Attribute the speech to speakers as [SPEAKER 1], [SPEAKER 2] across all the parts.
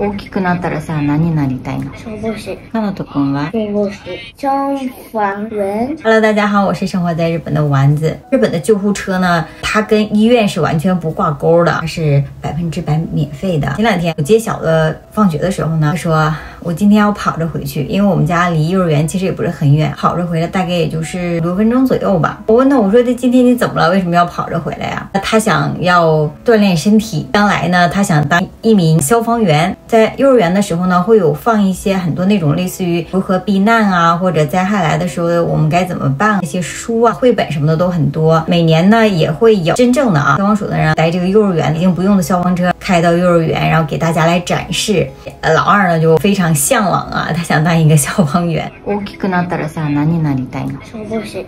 [SPEAKER 1] 大きくなったらさ、何になりたいの
[SPEAKER 2] 消防士、
[SPEAKER 1] かなとくんは
[SPEAKER 2] 弁护士、消防员。
[SPEAKER 1] Hello，大家好，我是生活在日本的丸子。日本的救护车呢，它跟医院是完全不挂钩的，它是百分之百免费的。前两天我接小的放学的时候呢，他说 我今天要跑着回去，因为我们家离幼儿园其实也不是很远，跑着回来大概也就是五六分钟左右吧。我问他，我说这今天你怎么了？为什么要跑着回来呀、他想要锻炼身体，将来呢，他想当一名消防员。在幼儿园的时候呢，会有放一些很多那种类似于如何避难啊，或者灾害来的时候我们该怎么办那些书啊、绘本什么的都很多。每年呢也会有真正的啊消防署的人来这个幼儿园已经不用的消防车开到幼儿园，然后给大家来展示。呃，老二呢就非常向往啊，他想当一个消防员。大きくなったらさ、何になりたいの？
[SPEAKER 2] 消防士、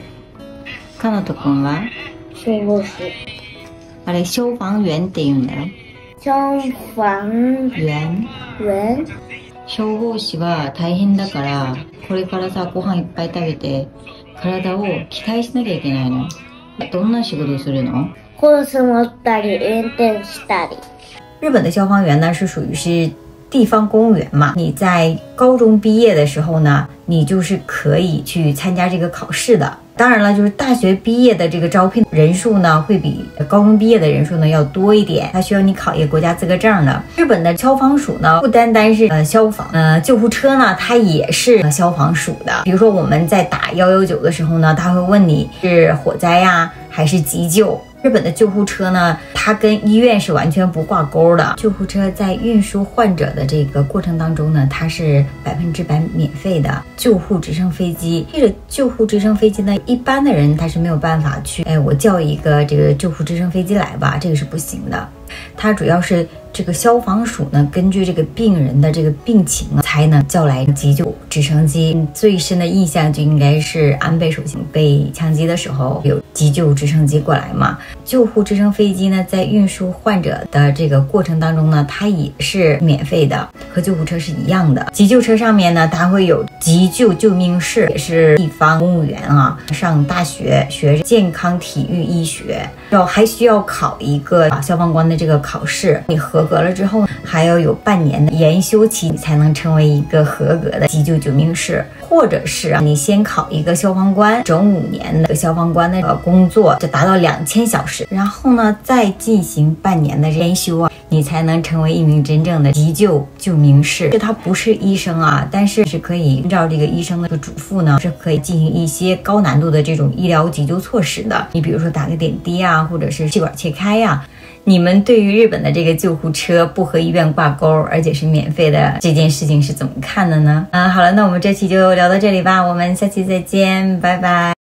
[SPEAKER 1] かなとくんは
[SPEAKER 2] 消防士、
[SPEAKER 1] あれ消防員って言うんだよ。
[SPEAKER 2] 消防
[SPEAKER 1] 員。
[SPEAKER 2] 员。
[SPEAKER 1] 消防士は大変だから、これからさ、ご飯いっぱい食べて、体を期待しなきゃいけないの。どんな仕事するの？
[SPEAKER 2] ホース持ったり、運転したり。
[SPEAKER 1] 日本的消防员呢是属于是地方公务员嘛，你在高中毕业的时候呢，你就是可以去参加这个考试的。当然了，就是大学毕业的这个招聘人数呢，会比高中毕业的人数呢要多一点，它需要你考一个国家资格证的。日本的消防署呢，不单单是呃消防，呃救护车呢，它也是消防署的。比如说我们在打幺幺九的时候呢，他会问你是火灾呀、还是急救。日本的救护车呢，它跟医院是完全不挂钩的。救护车在运输患者的这个过程当中呢，它是百分之百免费的。救护直升飞机，这个救护直升飞机呢，一般的人他是没有办法去，哎，我叫一个这个救护直升飞机来吧，这个是不行的。它主要是这个消防署呢，根据这个病人的这个病情啊，才能叫来急救直升机。最深的印象就应该是安倍首相被枪击的时候，有急救直升机过来嘛。救护直升飞机呢，在运输患者的这个过程当中呢，它也是免费的，和救护车是一样的。急救车上面呢，它会有急救救命室，也是地方公务员啊，上大学学健康体育医学，然后还需要考一个消防官的这个考试。你和合格了之后，还要有半年的研修期，你才能成为一个合格的急救救命士。或者是啊，你先考一个消防官，整五年的消防官的呃工作，就达到两千小时，然后呢再进行半年的研修啊，你才能成为一名真正的急救救命士。这他不是医生啊，但是是可以按照这个医生的嘱咐呢，是可以进行一些高难度的这种医疗急救措施的。你比如说打个点滴啊，或者是气管切开呀、你们对于日本的这个救护车不和医院挂钩，而且是免费的这件事情是怎么看的呢？嗯，好了，那我们这期就聊到这里吧，我们下期再见，拜拜。